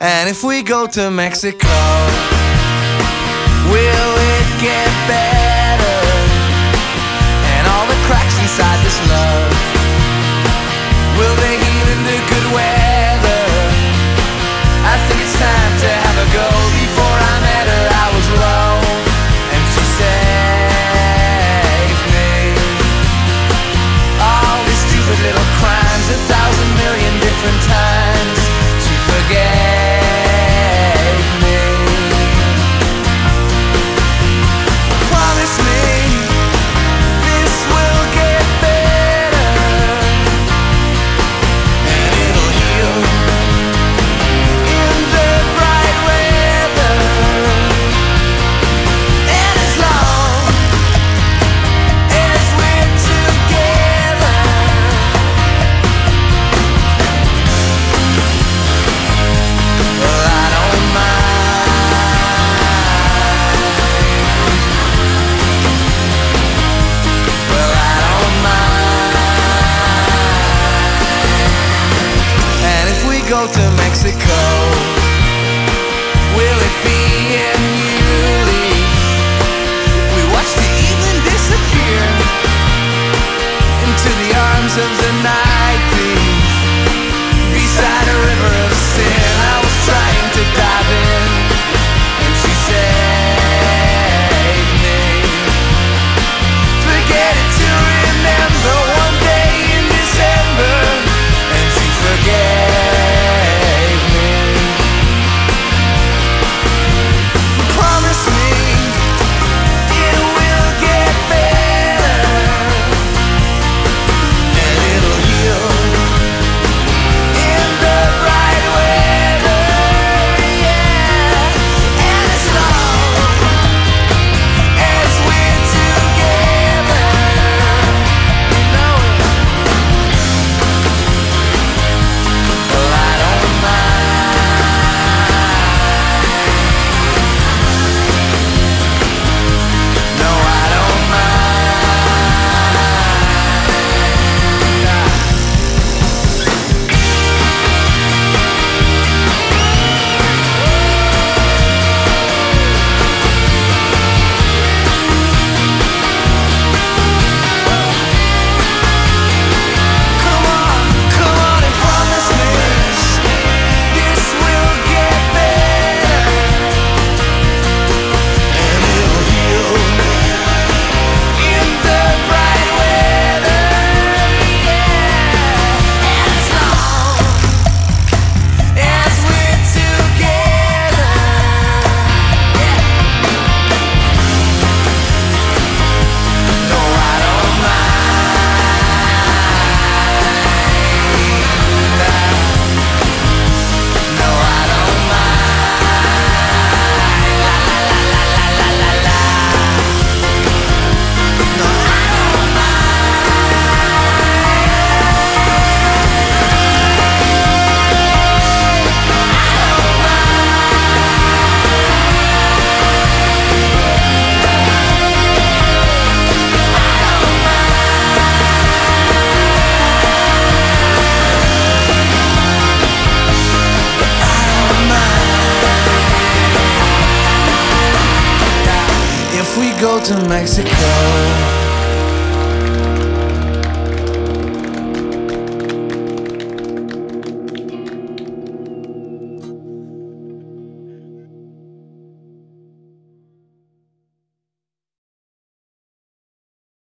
And if we go to Mexico, will it get better? out to me. go to Mexico.